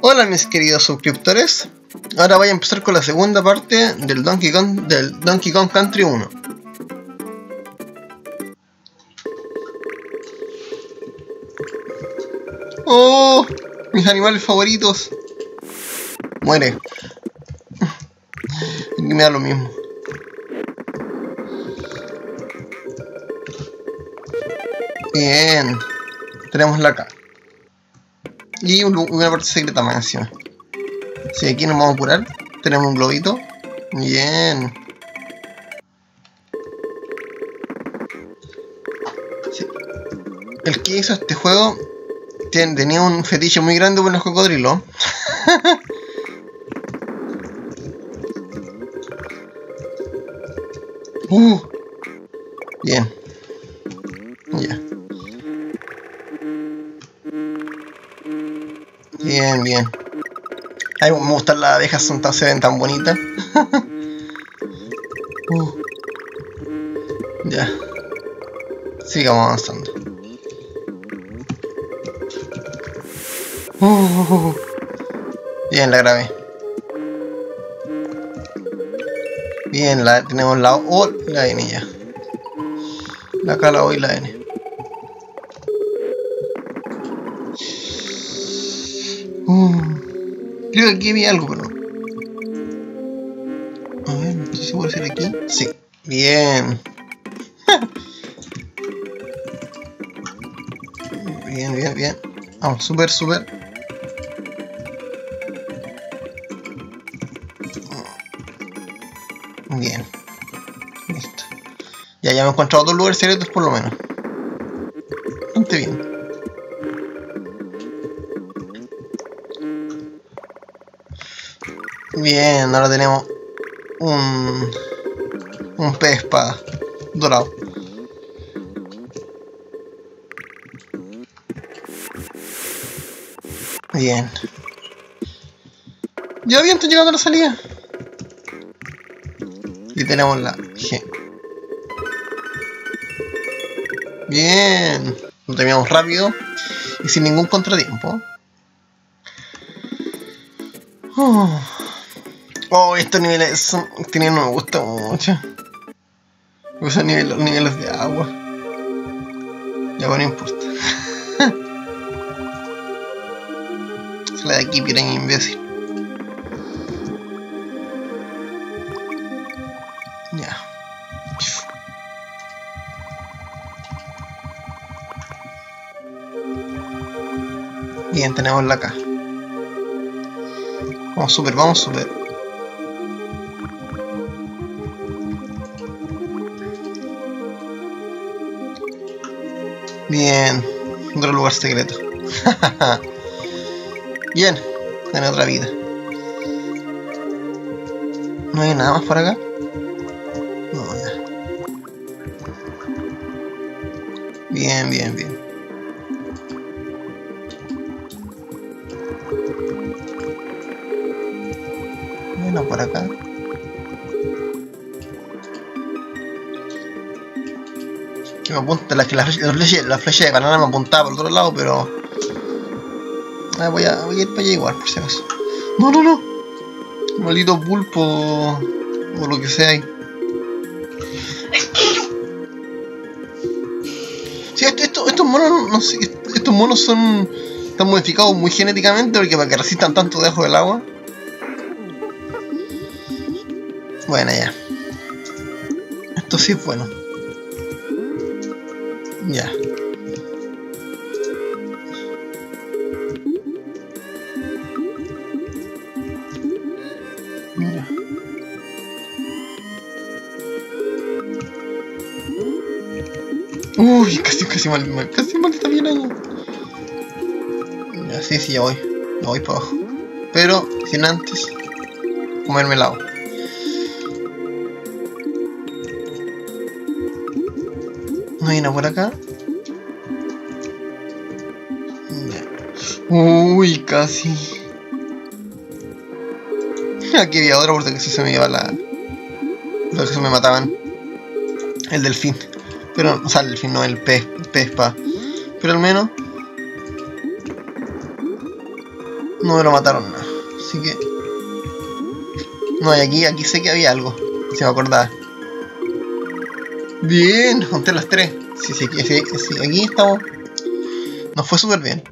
Hola mis queridos suscriptores. Ahora voy a empezar con la segunda parte del Donkey Kong, del Donkey Kong Country 1. ¡Oh! Mis animales favoritos. Muere. Me da lo mismo. Bien. Tenemos la acá. Y un, una parte secreta más encima. Si aquí nos vamos a curar. Tenemos un globito. Bien. El que hizo este juego ten- tenía un fetiche muy grande por los cocodrilos. uh. Bien, bien. Ay, me gustan las abejas, son tan, se ven tan bonitas. Uh. Ya. Sigamos avanzando. Uh. Bien, la grabé. Bien, la, tenemos la O la N ya. La K, la O y la N. Creo que aquí había algo, pero. A ver, no sé si puede ser aquí. Sí. Bien. bien, bien, bien. Vamos, súper, súper. Bien. Listo. Ya, ya hemos encontrado dos lugares secretos por lo menos. Bastante bien. Bien, ahora tenemos un, un pez espada dorado. Bien. Ya bien, estoy llegando a la salida. Y tenemos la G. Bien. Lo terminamos rápido y sin ningún contratiempo. Oh. Oh, estos niveles son. No me gusta mucho. Me los niveles de agua. Ya, bueno, no importa. Sale de aquí, piraña imbécil. Ya. Bien, tenemos la K. Vamos super, vamos super. Bien, otro lugar secreto. Bien, en otra vida. ¿No hay nada más por acá? No, ya. Bien, bien, bien. Bueno, por acá. Que me apunta, la, que la, flecha, la, flecha, de banana me apuntaba por otro lado, pero... Ah, voy, a, voy a ir para allá igual, por si acaso. No, no, no. Maldito pulpo o lo que sea ahí. Sí, esto, esto- estos monos, estos monos son están modificados muy genéticamente porque para que resistan tanto debajo del agua. Bueno, ya. Esto sí es bueno. Ya. Uy, casi, casi mal, mal- casi maldita bien ahí. Ya, sí, sí, ya voy. Ya voy para abajo. Pero, sin antes, comerme helado. No hay nada por acá. Uy, casi. Aquí había otra porque si se me iba la. Lo que se me mataban. El delfín. Pero, o sea, el delfín no, el pez, el pez pa. Pero al menos. No me lo mataron nada. Así que... No, y aquí, aquí sé que había algo. Si me acordaba. Bien, junté las tres. Sí, sí, sí, sí, aquí estamos. Nos fue súper bien.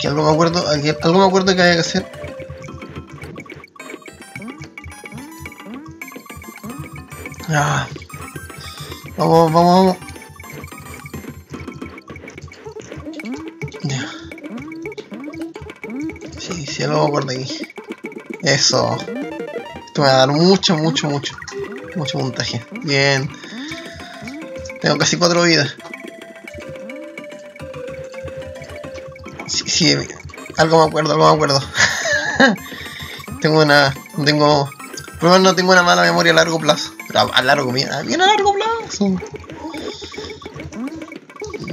Que algo me acuerdo, algo me acuerdo que había que hacer. Vamos, vamos, vamos. Me acuerdo aquí. Eso. Esto me va a dar mucho, mucho, mucho. Mucho puntaje. Bien. Tengo casi cuatro vidas. Sí, sí, algo me acuerdo, algo me acuerdo. tengo una. Tengo. Por lo no tengo una mala memoria a largo plazo. Pero a, largo, bien, bien a largo plazo.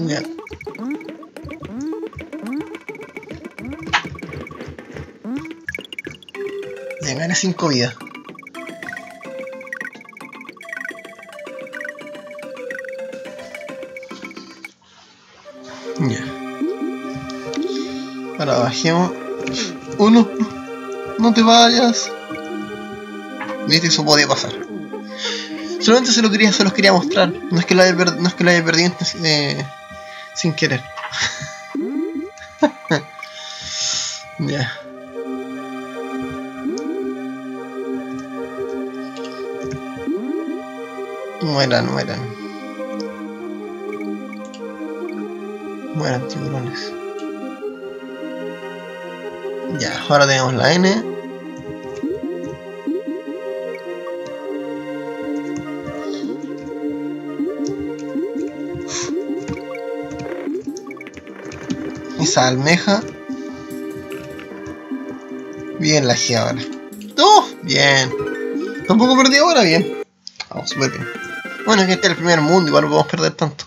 Ya. Ya gané 5 vidas. Ya. Ahora bajemos. Uno. No te vayas. Viste, eso podía pasar. Solamente se, lo quería, se los quería mostrar. No es que lo haya, no es que lo haya perdido eh, sin querer. ya. Mueran, mueran. Mueran tiburones. Ya, ahora tenemos la N. Esa almeja. Bien la G ahora. ¡Oh! Bien. Tampoco perdí ahora, bien. Vamos, súper bien. Bueno, que este es el primer mundo, igual no podemos perder tanto.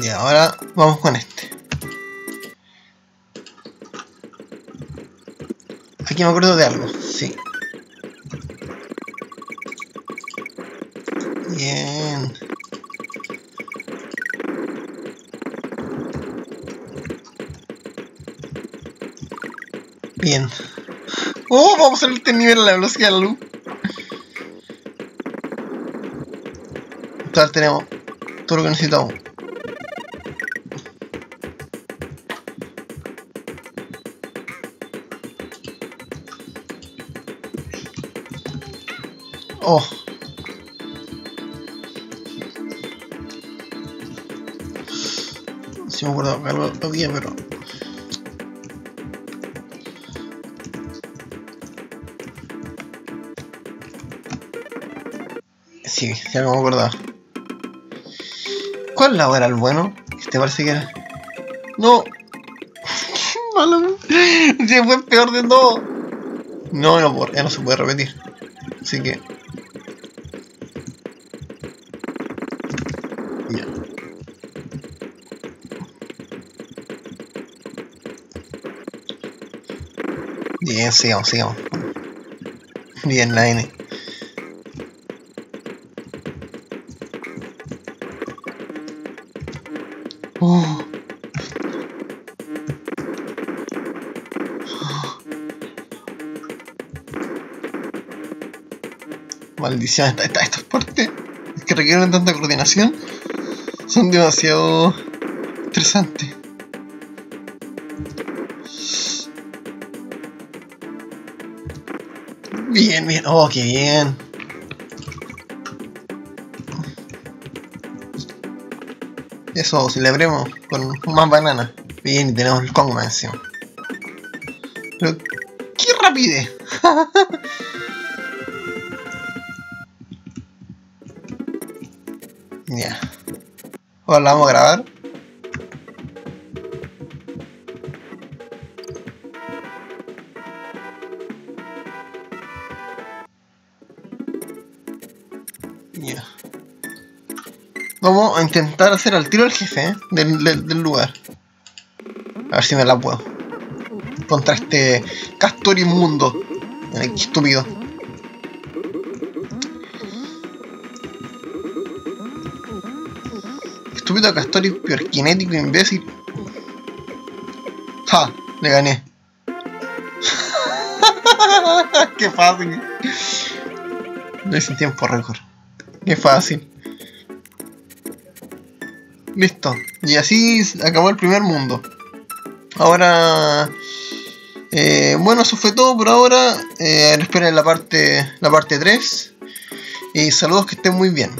Y ahora vamos con este. Aquí me acuerdo de algo, sí. Bien. Bien. Oh, vamos a este nivel a la velocidad de la luz. Total, tenemos todo lo que necesitamos. Oh. Si me acuerdo que algo había, pero... Sí, ya me acuerdo. ¿Cuál lado era el bueno? Este parece que era. ¡No! Malo. Se fue peor de todo. No, no, ya no se puede repetir. Así que. Ya. Bien, sigamos, sigamos. Bien, la N. Maldición, esta, esta, partes que requieren tanta coordinación son demasiado interesantes. Bien, bien, oh, qué bien. Eso, celebremos con más bananas. Bien, y tenemos el Kong encima. Pero, ¡qué rapidez! ya. Hola, vamos a grabar. Ya. Vamos a intentar hacer al tiro el jefe ¿eh? del, lugar. A ver si me la puedo. Contra este castor inmundo. Qué estúpido. Estúpido Castor hiperkinético imbécil. ¡Ja! Le gané. ¡Qué fácil! No hice tiempo récord. ¡Qué fácil! Listo. Y así acabó el primer mundo. Ahora... Eh, bueno, eso fue todo por ahora. Eh, esperen la parte, la parte 3. Y saludos que estén muy bien.